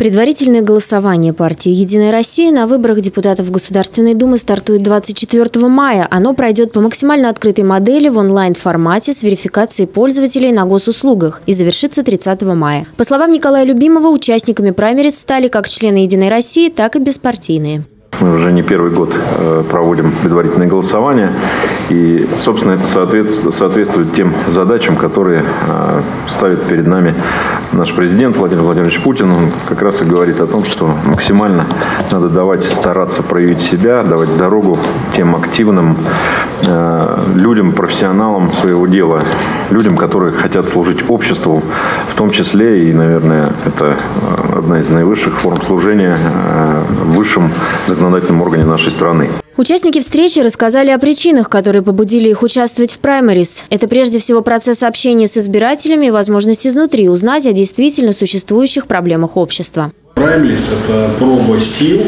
Предварительное голосование партии «Единая Россия» на выборах депутатов Государственной Думы стартует 24 мая. Оно пройдет по максимально открытой модели в онлайн-формате с верификацией пользователей на госуслугах и завершится 30 мая. По словам Николая Любимова, участниками праймерис стали как члены «Единой России», так и беспартийные. Мы уже не первый год э, проводим предварительное голосование. И, собственно, это соответствует тем задачам, которые э, ставит перед нами наш президент Владимир Владимирович Путин. Он как раз и говорит о том, что максимально надо давать, стараться проявить себя, давать дорогу тем активным э, людям, профессионалам своего дела, людям, которые хотят служить обществу, в том числе и, наверное, это одна из наивысших форм служения высшим законодательством законодательном органе нашей страны. Участники встречи рассказали о причинах, которые побудили их участвовать в праймерис. Это прежде всего процесс общения с избирателями и возможность изнутри узнать о действительно существующих проблемах общества. Праймерис – это проба сил,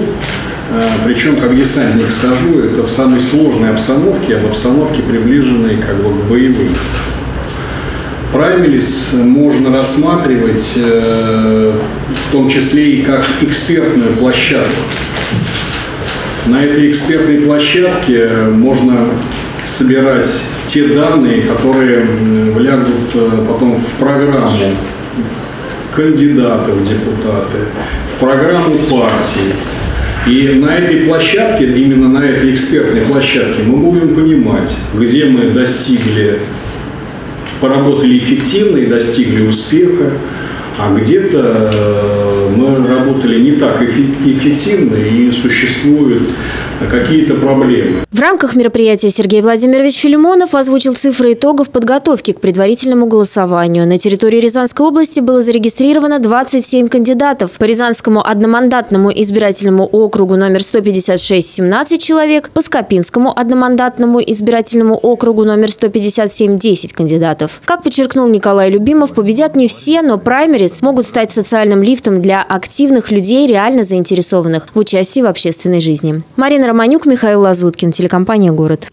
э, причем, как десантник скажу, это в самой сложной обстановке, а в обстановке, приближенной как бы, к боевым. Праймерис можно рассматривать э, в том числе и как экспертную площадку. На этой экспертной площадке можно собирать те данные, которые влягут э, потом в программу кандидатов в депутаты, в программу партии. И на этой площадке, именно на этой экспертной площадке, мы будем понимать, где мы достигли, поработали эффективно и достигли успеха, а где-то э, мы работали не так эффективно и существуют какие-то проблемы. В рамках мероприятия Сергей Владимирович Филимонов озвучил цифры итогов подготовки к предварительному голосованию. На территории Рязанской области было зарегистрировано 27 кандидатов. По Рязанскому одномандатному избирательному округу номер 156 – 17 человек, по Скопинскому одномандатному избирательному округу номер 157 – 10 кандидатов. Как подчеркнул Николай Любимов, победят не все, но праймерис могут стать социальным лифтом для активных людей, реально заинтересованных в участии в общественной жизни. Марина Романюк, Михаил Лазуткин, телекомпания «Город».